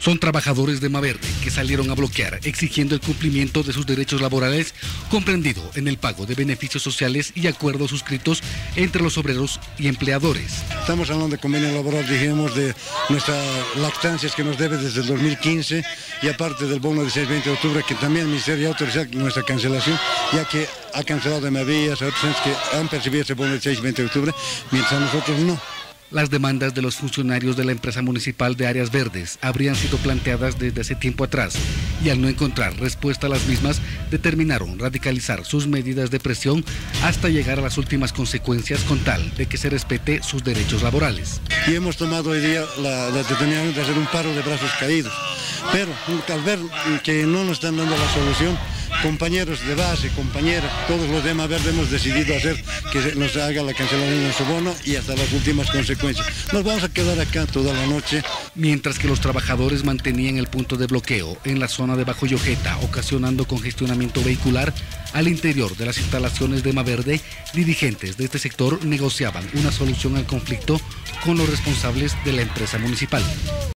Son trabajadores de Maverde que salieron a bloquear exigiendo el cumplimiento de sus derechos laborales comprendido en el pago de beneficios sociales y acuerdos suscritos entre los obreros y empleadores. Estamos hablando de convenio laboral, dijimos, de nuestras lactancias que nos debe desde el 2015 y aparte del bono de 6-20 de octubre que también el Ministerio ha autorizado nuestra cancelación, ya que ha cancelado de Mavías a otros que han percibido ese bono del 6-20 de octubre, mientras nosotros no. Las demandas de los funcionarios de la empresa municipal de Áreas Verdes habrían sido planteadas desde hace tiempo atrás y al no encontrar respuesta a las mismas determinaron radicalizar sus medidas de presión hasta llegar a las últimas consecuencias con tal de que se respete sus derechos laborales. Y hemos tomado hoy día la, determinación de hacer un paro de brazos caídos, pero al ver que no nos están dando la solución, compañeros de base, compañeras, todos los demás verdes hemos decidido hacer que nos haga la cancelación de su bono y hasta las últimas consecuencias. Nos vamos a quedar acá toda la noche. Mientras que los trabajadores mantenían el punto de bloqueo en la zona de Bajo Yojeta, ocasionando congestionamiento vehicular al interior de las instalaciones de Maverde, dirigentes de este sector negociaban una solución al conflicto con los responsables de la empresa municipal.